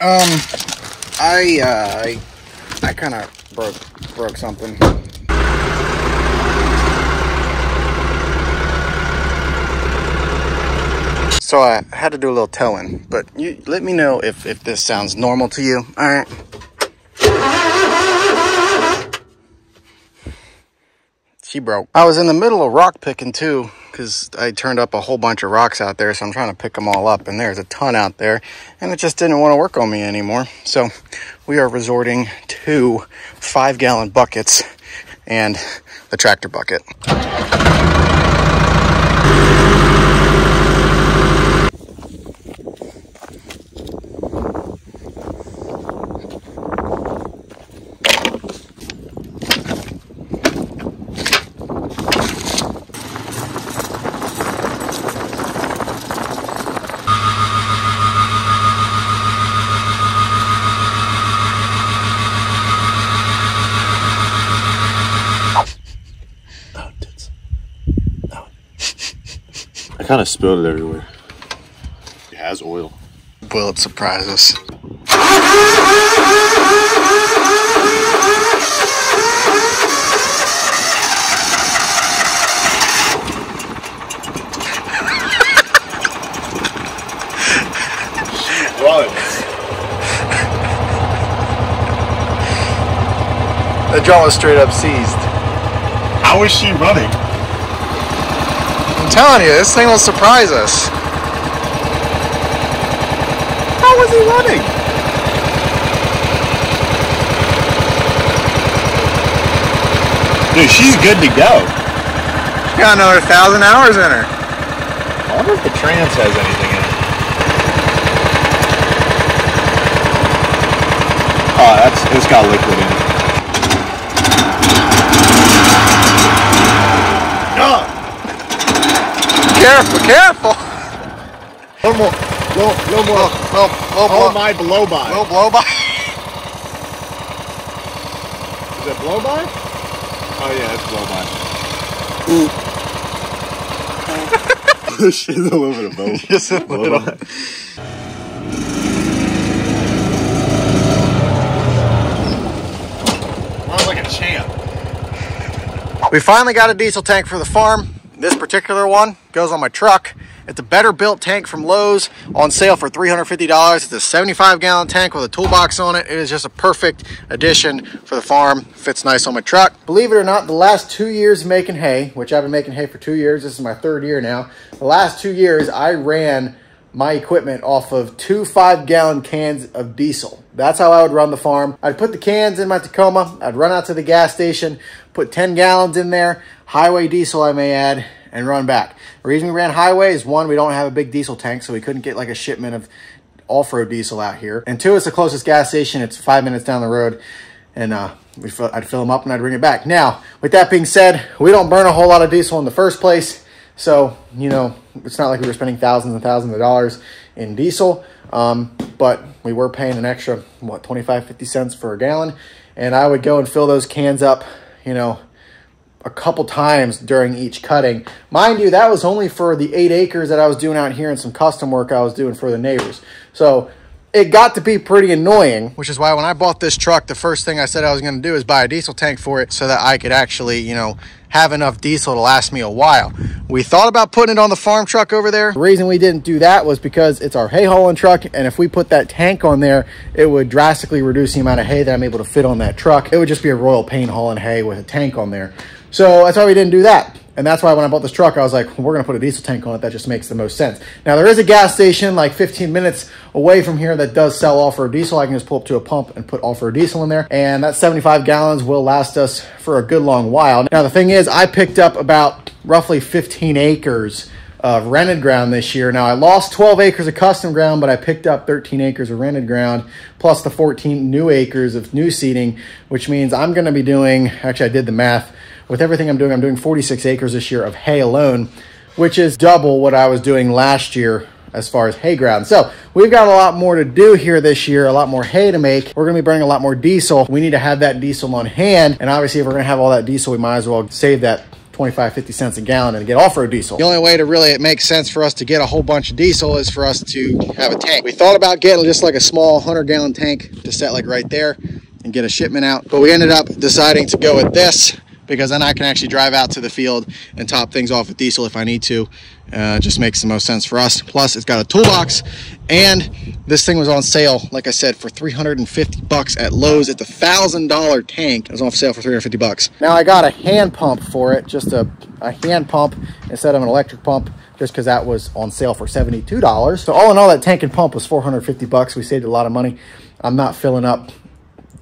Um, I, uh, I, I kind of broke, broke something. So I had to do a little towing, but you let me know if, if this sounds normal to you. All She broke. I was in the middle of rock picking too, because I turned up a whole bunch of rocks out there, so I'm trying to pick them all up, and there's a ton out there, and it just didn't want to work on me anymore. So we are resorting to five gallon buckets and the tractor bucket. Kind of spilled it everywhere. It has oil. Will it surprise us? The jaw was straight up seized. How is she running? I'm telling you, this thing will surprise us. How was he running? Dude, she's good to go. She got another thousand hours in her. I wonder if the trans has anything in it. Oh, that's it's got liquid in it. Careful, careful. No more. No, no more. Little, little, Oh, oh, oh blow, oh. my blow by. little blow by. Is it blow by? Oh yeah, it's blow by. She's a little bit of both. Just a Blow little. by. Runs like a champ. We finally got a diesel tank for the farm. This particular one goes on my truck. It's a better built tank from Lowe's on sale for $350. It's a 75 gallon tank with a toolbox on it. It is just a perfect addition for the farm. Fits nice on my truck. Believe it or not, the last two years making hay, which I've been making hay for two years, this is my third year now. The last two years I ran my equipment off of two five gallon cans of diesel. That's how I would run the farm. I'd put the cans in my Tacoma, I'd run out to the gas station, put 10 gallons in there, highway diesel I may add, and run back. The reason we ran highway is one, we don't have a big diesel tank, so we couldn't get like a shipment of off-road diesel out here. And two, it's the closest gas station. It's five minutes down the road. And uh, we fill, I'd fill them up and I'd bring it back. Now, with that being said, we don't burn a whole lot of diesel in the first place. So, you know, it's not like we were spending thousands and thousands of dollars in diesel. Um, but we were paying an extra, what, 25, 50 cents for a gallon. And I would go and fill those cans up, you know, a couple times during each cutting. Mind you, that was only for the eight acres that I was doing out here and some custom work I was doing for the neighbors. So it got to be pretty annoying, which is why when I bought this truck, the first thing I said I was going to do is buy a diesel tank for it so that I could actually, you know, have enough diesel to last me a while. We thought about putting it on the farm truck over there. The reason we didn't do that was because it's our hay hauling truck, and if we put that tank on there, it would drastically reduce the amount of hay that I'm able to fit on that truck. It would just be a royal pain hauling hay with a tank on there. So that's why we didn't do that. And that's why when I bought this truck, I was like, we're going to put a diesel tank on it. That just makes the most sense. Now, there is a gas station like 15 minutes away from here that does sell off-road diesel. I can just pull up to a pump and put off-road diesel in there. And that 75 gallons will last us for a good long while. Now, the thing is, I picked up about roughly 15 acres of rented ground this year. Now, I lost 12 acres of custom ground, but I picked up 13 acres of rented ground, plus the 14 new acres of new seeding, which means I'm to be doing, actually, I did the math with everything I'm doing, I'm doing 46 acres this year of hay alone, which is double what I was doing last year as far as hay ground. So we've got a lot more to do here this year, a lot more hay to make. We're gonna be burning a lot more diesel. We need to have that diesel on hand. And obviously if we're gonna have all that diesel, we might as well save that 25, 50 cents a gallon and get off-road diesel. The only way to really it makes sense for us to get a whole bunch of diesel is for us to have a tank. We thought about getting just like a small 100 gallon tank to set like right there and get a shipment out, but we ended up deciding to go with this because then I can actually drive out to the field and top things off with diesel if I need to. Uh, just makes the most sense for us. Plus, it's got a toolbox, and this thing was on sale, like I said, for 350 bucks at Lowe's. It's a thousand dollar tank. It was on sale for 350 bucks. Now I got a hand pump for it, just a, a hand pump instead of an electric pump just because that was on sale for $72. So all in all, that tank and pump was 450 bucks. We saved a lot of money. I'm not filling up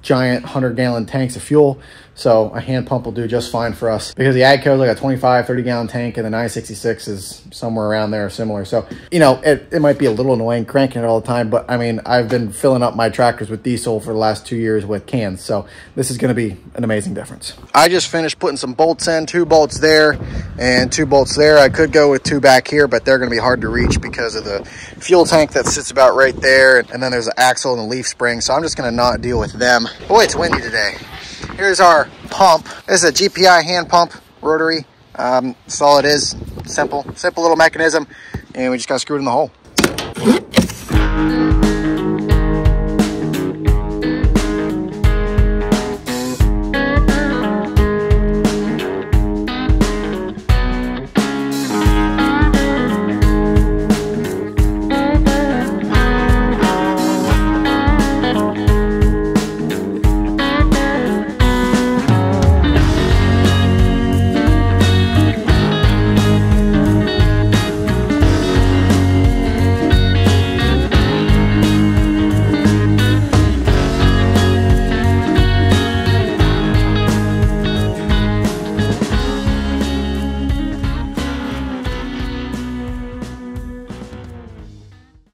giant 100 gallon tanks of fuel. So a hand pump will do just fine for us because the AGCO is like a 25, 30 gallon tank and the 966 is somewhere around there similar. So, you know, it, it might be a little annoying cranking it all the time, but I mean, I've been filling up my tractors with diesel for the last two years with cans. So this is going to be an amazing difference. I just finished putting some bolts in, two bolts there and two bolts there. I could go with two back here, but they're going to be hard to reach because of the fuel tank that sits about right there. And then there's an axle and a leaf spring. So I'm just going to not deal with them. Boy, it's windy today. Here's our pump. This is a GPI hand pump, rotary. Um, that's all it is. Simple, simple little mechanism. And we just got screwed in the hole.